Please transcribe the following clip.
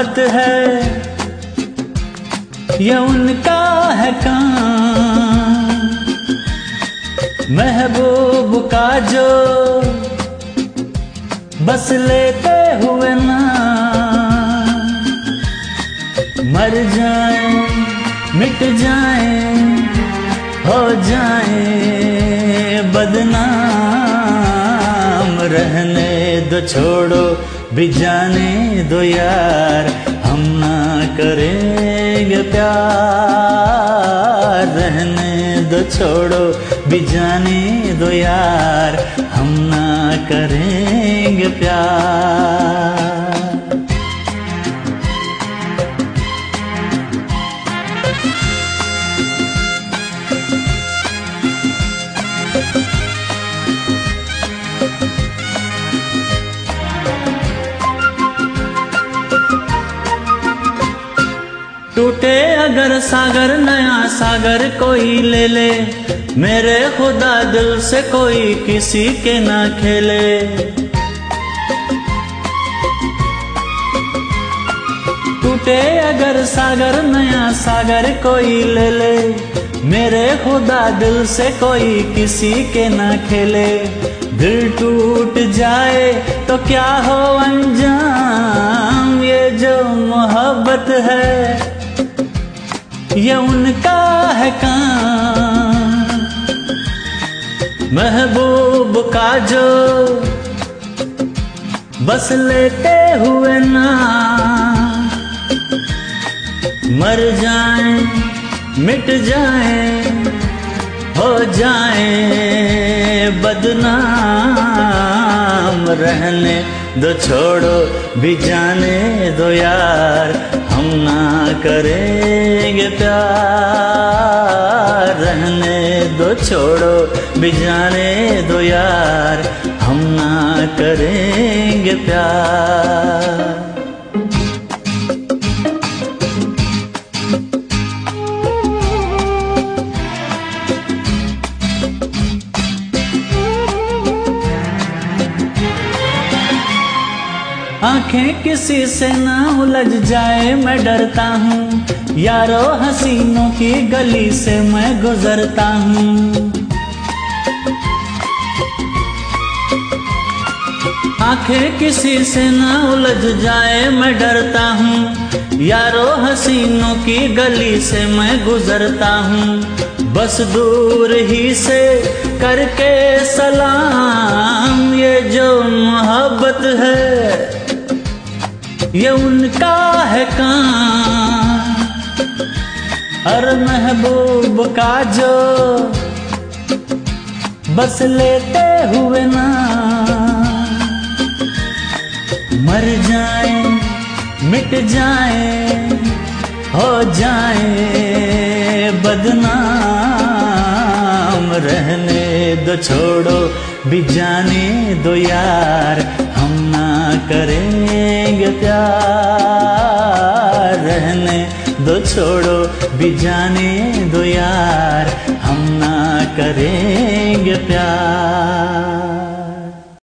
मोहब्बत है, ये उनका है काम। महबूब का जो बस लेते हुए ना, मर जाए, मिट जाए, हो जाए बदनाम रहने दो छोड़ो। भी जाने दो यार, हम ना करेंगे प्यार। रहने दो, छोड़ो, भी जाने दो यार, हम ना करेंगे प्यार। टूटे अगर सागर, नया सागर कोई ले ले। मेरे खुदा दिल से कोई किसी के ना खेले। टूटे अगर सागर, नया सागर कोई ले ले। मेरे खुदा दिल से कोई किसी के ना खेले। दिल टूट जाए तो क्या हो अंजाम? ये जो मोहब्बत है ये उनका है काम। महबूब का जो बस लेते हुए ना। मर जाए, मिट जाए, हो जाए बदनाम। रहने दो, छोड़ो, भी जाने दो यार। करेंगे प्यार। रहने दो छोड़ो भी जाने दो यार। हम ना करेंगे प्यार। आँखें किसी से ना उलझ जाए, मैं डरता हूँ। यारो हसीनों की गली से मैं गुजरता हूँ। आँखें किसी से ना उलझ जाए, मैं डरता हूँ। यारो हसीनों की गली से मैं गुजरता हूँ। बस दूर ही से करके सलाम, ये जो मोहब्बत है। ये उनका है काम। हर महबूब का जो बस लेते हुए ना। मर जाए, मिट जाए, हो जाए बदनाम। रहने दो, छोड़ो, भी जाने दो यार। करेंगे प्यार? रहने दो छोड़ो भी जाने दो यार। हम ना करेंगे प्यार।